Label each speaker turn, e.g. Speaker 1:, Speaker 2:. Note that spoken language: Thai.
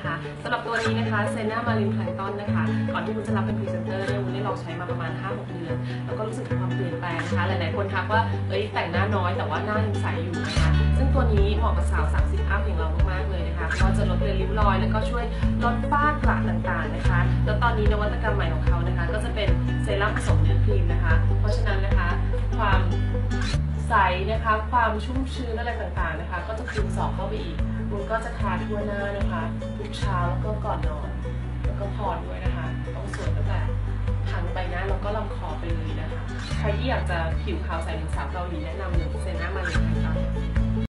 Speaker 1: นะคะสำหรับตัวนี้นะคะ Sena Marine Plankton นะคะ ก่อนที่วุ้นจะรับเป็นพรีเซนเตอร์เนี่ยวุ้นได้ลองใช้มาประมาณ 5-6 เดือน แล้วก็รู้สึกถึงความเปลี่ยนแปลงนะคะ หลายๆ คนทักว่า เอ้ยแต่งหน้าน้อยแต่ว่าหน้ายังใสอยู่นะคะ ซึ่งตัวนี้เหมาะกับสาว 30 up อย่างเรามากๆเลยนะคะเพราะว่าจะลดเลือนริ้วรอย แล้วก็ช่วยลดฝ้ากระต่างๆนะคะ แล้วตอนนี้นวัตกรรมใหม่ของเขานะคะ ก็จะเป็นเซรั่มผสมเนื้อครีมนะคะ เพราะฉะนั้นนะคะความใสนะคะความชุ่มชื้นอะไรต่างๆนะคะ ก็จะคูณสองเข้าไปอีก คุณก็จะทาทั่วหน้านะคะทุกเช้าแล้วก็ก่อนนอน แล้วก็พอด้วยนะคะต้องสวยตั้งแต่ทั้งใบหน้าแล้วก็ลำคอไปเลยนะคะ ใครที่อยากจะผิวขาวใสเหมือนสาวเกาหลีแนะนำเลยเซน่ามาเลยนะคะ